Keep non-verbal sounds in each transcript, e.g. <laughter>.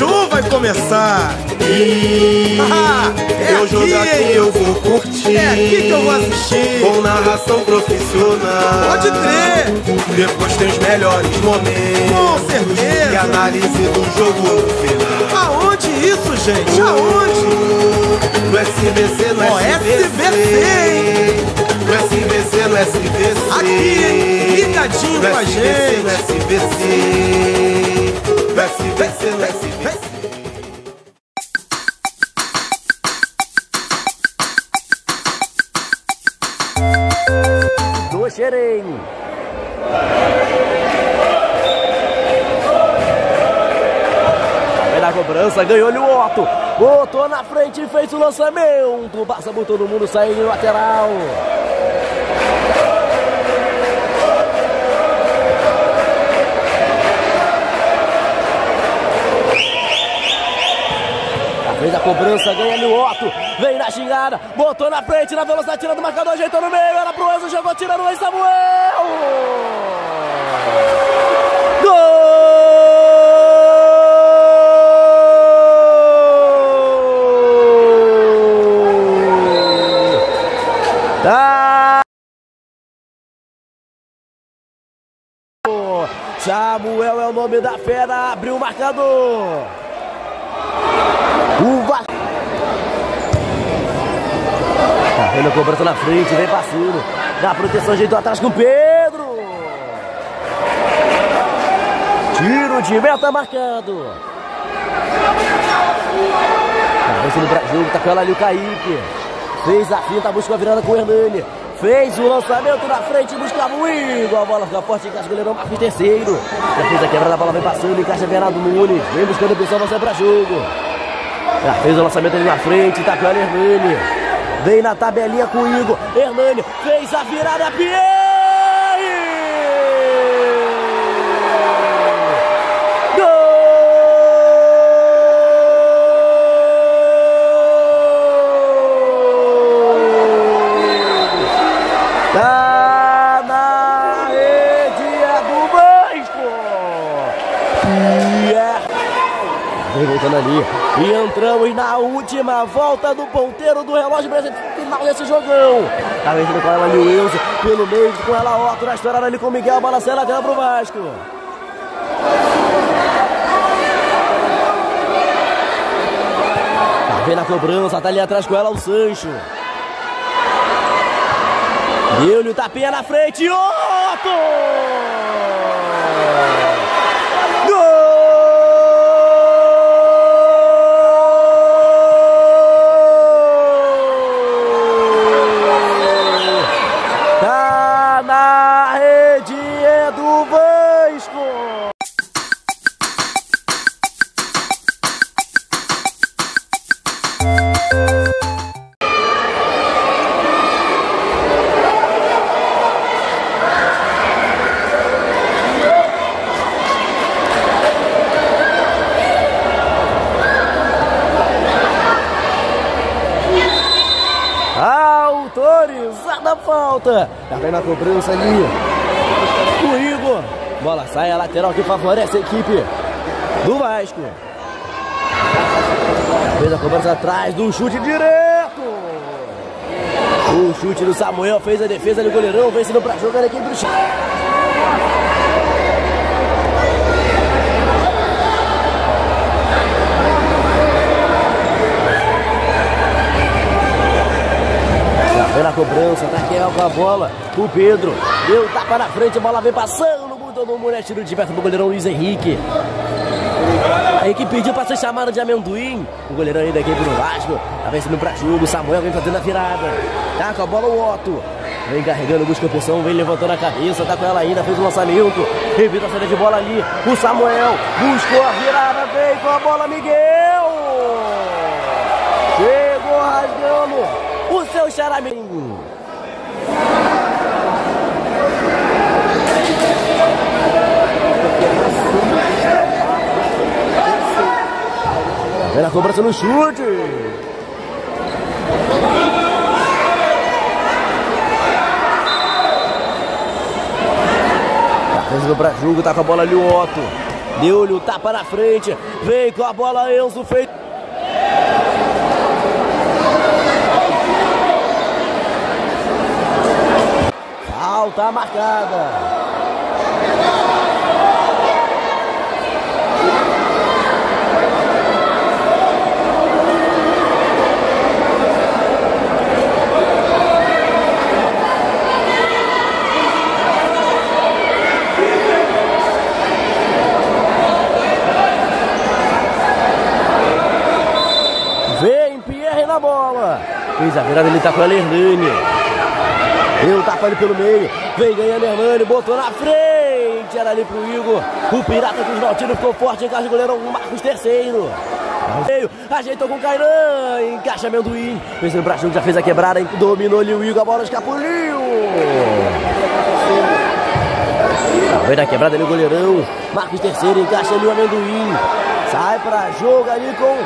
show vai começar. E Ah, <laughs> é eu jogo aqui, hein? eu vou curtir. É aqui que eu vou assistir. Com narração profissional. Pode crer. Depois tem os melhores momentos. Com E certeza. análise do jogo no final. Aonde isso, gente? Aonde? No SBC, no Ó, SBC. SBC, No SBC, no SBC. Aqui, hein? Ligadinho no com a SBC, gente. No SBC. No SBC, no SBC. Vem na cobrança, ganhou-lhe o Otto. Botou na frente fez o lançamento. Passa por todo mundo saindo no lateral. Cobrança, ganha-lhe o Otto. Vem na xingada, botou na frente, na velocidade, tirando o marcador, ajeitou no meio. Era pro Enzo, jogou, tirando o Samuel. Gol! Tá. Samuel é o nome da fera, abriu o marcador. O Va... Tá vendo a cobrança na frente, vem passando. Na proteção, ajeitou atrás com Pedro. Tiro de meta marcado. Cabeça no Brasil, tá com ela ali o Kaique. Fez a finta, buscou a virada com o Hernani. Fez o lançamento na frente, buscava o Igor. A bola fica forte, encaixa o goleirão, marca o terceiro. Já fez a quebra da bola, vem passando, encaixa Bernardo Nunes. Vem buscando a pessoa, você pra jogo. Já fez o lançamento ali na frente, tá ela Hernani. Vem na tabelinha com o Igor. Hernani fez a virada, Pierre! Vem voltando ali. E entramos na última volta do ponteiro do relógio brasileiro. Final desse jogão. Tá vendo com ela ali Wilson. Pelo meio, com ela Otto. Na história ali com Miguel. Bola sem lateral pro Vasco. Tá vendo a cobrança. Tá ali atrás com ela o Sancho. Deu-lhe o tapinha na frente. Otto! Autorizada a falta. Já vem na cobrança ali. O Igor. Bola sai a lateral que favorece a equipe do Vasco. Fez a cobrança atrás do chute direto. O chute do Samuel fez a defesa do goleirão. Vencendo pra jogar a equipe do Chile. Cobrança, tá aqui com a bola. O Pedro deu tapa na frente, a bola vem passando muito no mulher, tiro de perto do goleirão Luiz Henrique. A equipe pediu pra ser chamada de amendoim. O goleirão aí da equipe do Vasco. Tá vencendo pra jogo. Samuel vem fazendo a virada. Tá com a bola o Otto. Vem carregando, busca a opção, vem levantando a cabeça, tá com ela ainda, fez o lançamento. Evita a saída de bola ali. O Samuel buscou a virada, vem com a bola, Miguel. Chegou rasgando o seu charaminho. Vem a cobrança no chute. Tá fazendo pra jogo, tá com a bola ali o Otto. Deu-lhe o tapa na frente. Vem com a bola, Enzo fez. Falta marcada. Vem Pierre na bola. Fez a virada, ele tá com a Hernani. Deu tapa ali pelo meio. Vem ganhando Hernani, botou na frente. Era ali pro Igor. O pirata dos Nautinos ficou forte. Encaixa o goleiro Marcos terceiro. Veio, ajeitou com o Cairan, encaixa amendoim. Fez no braço, já fez a quebrada, dominou ali o Igor, a bola escapuliu. Vem da quebrada ali o goleirão. Marcos terceiro, encaixa ali o amendoim. Sai pra jogo ali com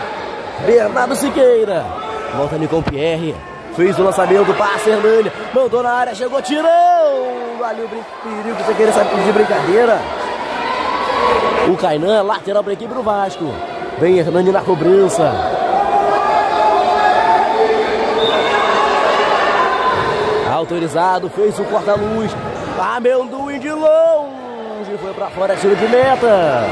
Bernardo Siqueira. Volta ali com o Pierre. Fez o lançamento, passa Hernani. Mandou na área, chegou tirando. Ali o perigo, você querer saber de brincadeira. O Kainan, lateral para a equipe do Vasco. Vem Hernani na cobrança. Autorizado, fez o corta-luz. Amendoim de longe. Foi para fora, tiro de meta.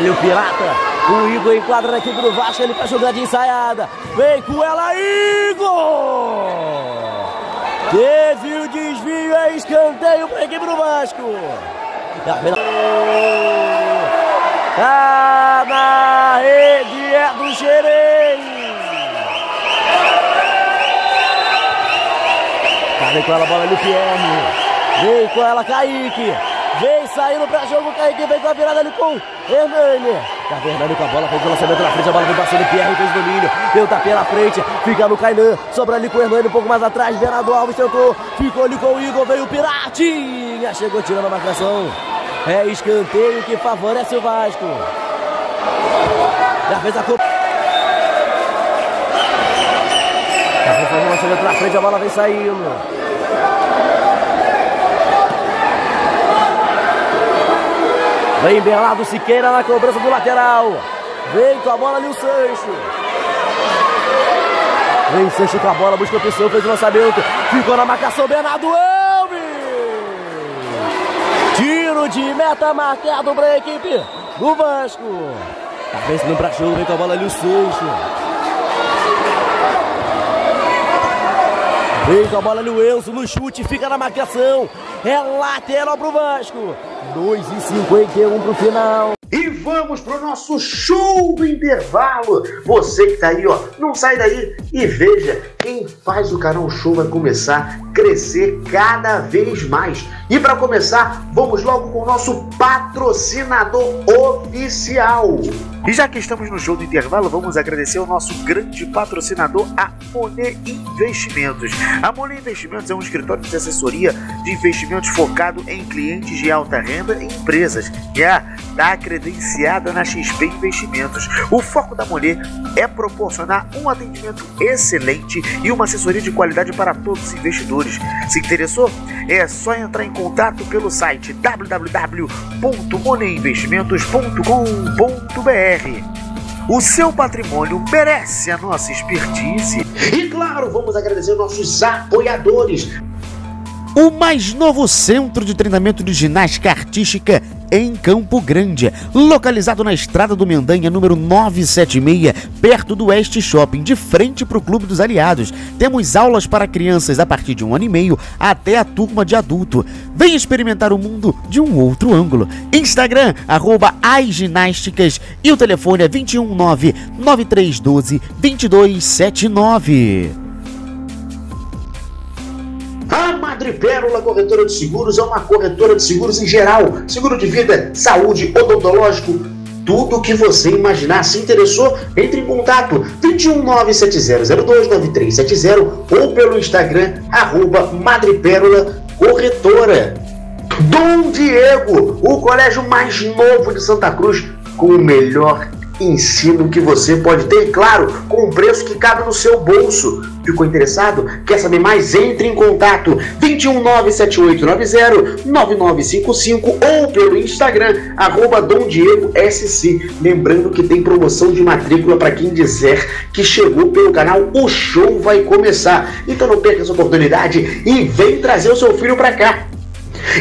Vem o Pirata. O Igor enquadra na equipe do Vasco. Ele faz jogada de ensaiada. Vem com ela, Igor! Teve o desvio, é escanteio para a equipe do Vasco. Tá na rede, é do Xerém. Tá vem com ela, bola ali Pierre. Vem com ela, Kaique. Vem saindo pra jogo, Kaique vem com a virada ali com Hernani. Tá Hernani com a bola, fez o lançamento na frente, a bola vem passando, Pierre fez domínio. Tapinha na frente, fica no Kainan. Sobra ali com o Hernani, um pouco mais atrás. Bernardo Alves tentou, ficou ali com o Igor, veio o Piratinha. Chegou tirando a marcação. É escanteio que favorece o Vasco. Já fez a culpa. Já fez o lançamento na frente, a bola vem saindo. Vem Bernardo Siqueira na cobrança do lateral. Vem com a bola ali o Sancho. Vem Sancho com a bola, busca a opção, fez o lançamento. Ficou na marcação Bernardo Alves. Tiro de meta marcado para a equipe do Vasco. Tá vencendo para jogo, vem com a bola ali o Sancho. Vem com a bola ali o Enzo no chute, fica na marcação. É lateral pro Vasco. 2 e 51 pro final. E vamos pro nosso show do intervalo. Você que tá aí, ó, não sai daí e veja quem faz o canal Show vai começar crescer cada vez mais. E para começar, vamos logo com o nosso patrocinador oficial. E já que estamos no show do intervalo, vamos agradecer ao nosso grande patrocinador, a Monet Investimentos. A Monet Investimentos é um escritório de assessoria de investimentos focado em clientes de alta renda e empresas. E está credenciada na XP Investimentos. O foco da Monet é proporcionar um atendimento excelente e uma assessoria de qualidade para todos os investidores. Se interessou? É só entrar em contato pelo site www.moneinvestimentos.com.br. O seu patrimônio merece a nossa expertise. E claro, vamos agradecer nossos apoiadores. O mais novo centro de treinamento de ginástica artística em Campo Grande, localizado na Estrada do Mendanha, número 976, perto do West Shopping, de frente para o Clube dos Aliados. Temos aulas para crianças a partir de um ano e meio até a turma de adulto. Vem experimentar o mundo de um outro ângulo. Instagram, arroba ginásticas e o telefone é 219 9312 2279. A Madrepérola Corretora de Seguros é uma corretora de seguros em geral, seguro de vida, saúde, odontológico, tudo o que você imaginar. Se interessou, entre em contato 21970029370 ou pelo Instagram, arroba Madrepérola Corretora. Dom Diego, o colégio mais novo de Santa Cruz, com o melhor ensino que você pode ter, claro, com um preço que cabe no seu bolso. Ficou interessado? Quer saber mais? Entre em contato 21978909955 ou pelo Instagram arroba. Lembrando que tem promoção de matrícula para quem disser que chegou pelo canal O Show vai começar. Então não perca essa oportunidade e vem trazer o seu filho para cá.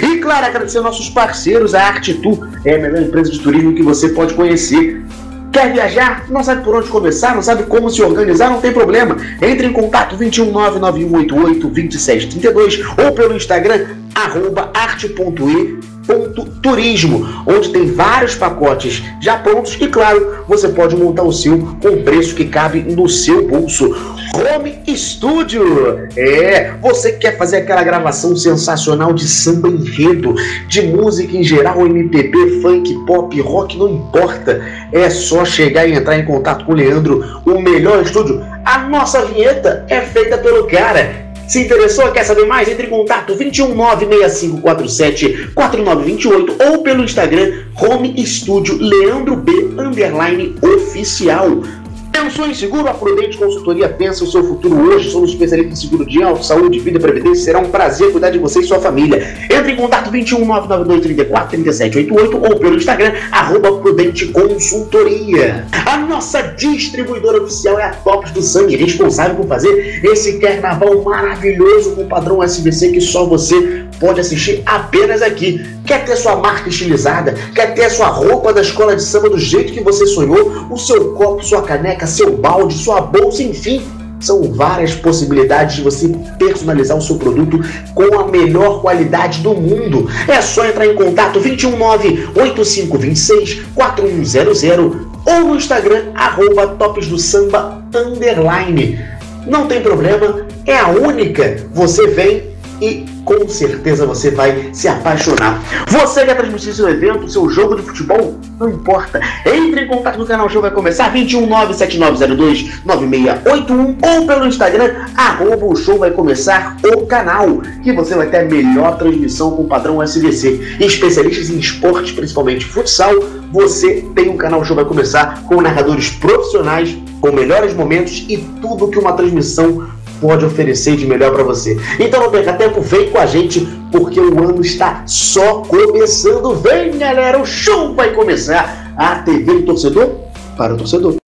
E claro, agradecer nossos parceiros, a Artitu, é a melhor empresa de turismo que você pode conhecer. Quer viajar? Não sabe por onde começar? Não sabe como se organizar? Não tem problema. Entre em contato 21991882732 ou pelo Instagram arroba arte.e turismo, onde tem vários pacotes já prontos e claro, você pode montar o seu com preço que cabe no seu bolso. Home Studio. É, você quer fazer aquela gravação sensacional de samba enredo, de música em geral, MPB, funk, pop, rock, não importa. É só chegar e entrar em contato com o Leandro, o melhor estúdio. A nossa vinheta é feita pelo cara se interessou, quer saber mais? Entre em contato 21965474928 ou pelo Instagram Home Studio Leandro B underline oficial. Pensou em seguro? A Prudente Consultoria pensa o seu futuro hoje. Somos especialistas em seguro de auto, saúde, vida e previdência. Será um prazer cuidar de você e sua família. Entre em contato 21 992 34 3788 ou pelo Instagram, arroba Prudente Consultoria. A nossa distribuidora oficial é a Tops do Sangue, responsável por fazer esse carnaval maravilhoso com o padrão SBC que só você pode assistir apenas aqui. Quer ter sua marca estilizada? Quer ter sua roupa da escola de samba do jeito que você sonhou? O seu copo, sua caneca, seu balde, sua bolsa, enfim. São várias possibilidades de você personalizar o seu produto com a melhor qualidade do mundo. É só entrar em contato 219-8526-4100 ou no Instagram, arroba Tops do Samba Underline. Não tem problema, é a única. Você vem e com certeza você vai se apaixonar. Você quer transmitir seu evento, seu jogo de futebol? Não importa. Entre em contato no canal, o show vai começar 21979029681 ou pelo Instagram, arroba o show vai começar o canal, que você vai ter a melhor transmissão com padrão SVC. Especialistas em esportes, principalmente futsal, você tem um canal, o show vai começar com narradores profissionais, com melhores momentos e tudo que uma transmissão pode oferecer de melhor para você. Então não perca tempo, vem com a gente, porque o ano está só começando. Vem galera, o show vai começar. A TV do torcedor para o torcedor.